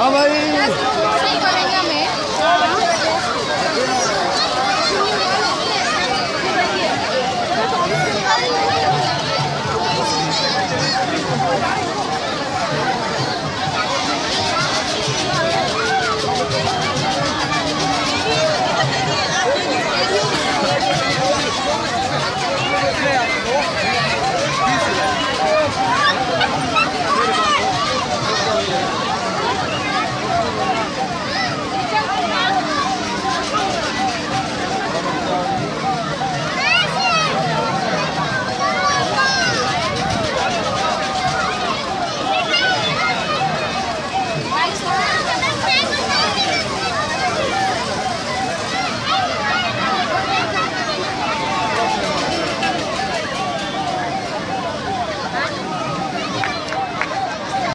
Ama iyi.